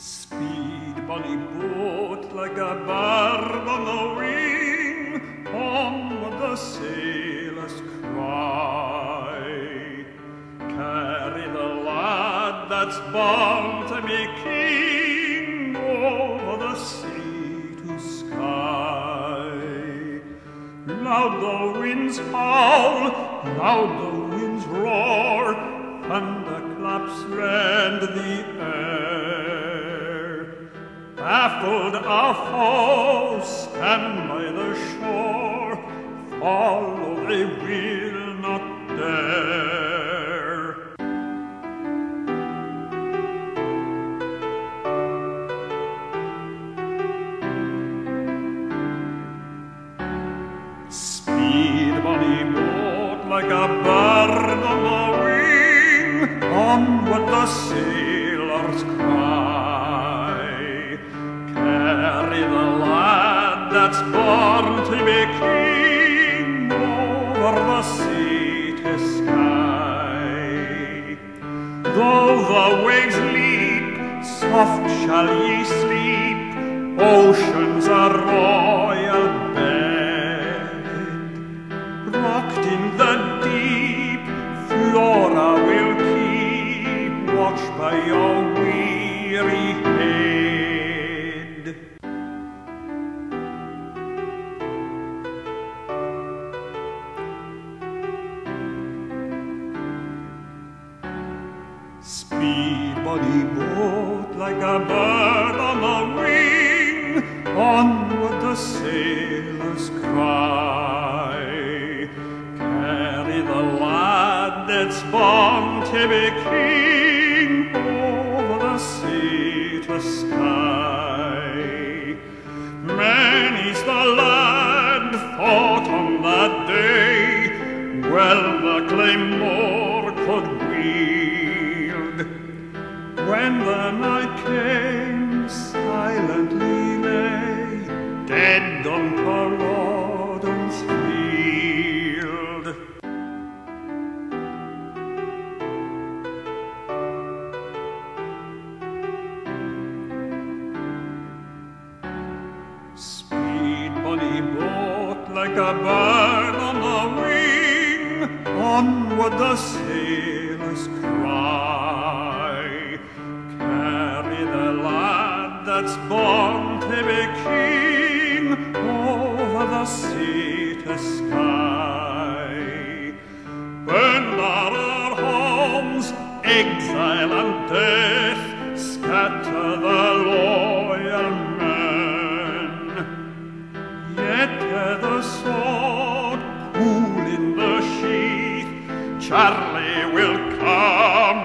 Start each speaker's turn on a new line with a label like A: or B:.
A: Speed, bonny boat, like a bird on the wing, on the sailors cry. Carry the lad that's born to be king over the sea to Skye. Loud the winds howl, loud the winds roar, thunder claps rend the air. Our foes stand by the shore, follow they will not dare. Speed, bonny boat, like a bird on the wing, onward the sailors that's born to be king over the sea to Skye. Though the waves leap, soft shall ye sleep, ocean's a royal bed. Rocked in the deep, Flora will keep watch by your Speed, bonny boat, like a bird on the wing, onward the sailors cry. Carry the lad that's born to be king over the sea to Skye. Many's the lad fought on that day, well the claymore When the night came, silently lay, dead on Culloden's field. Speed, bonny boat, like a bird on the wing, onward the sailors cry. That's born to be king over the sea to Skye. Burn our homes, exile and death, scatter the loyal men. Yet the sword cool in the sheath, Charlie will come.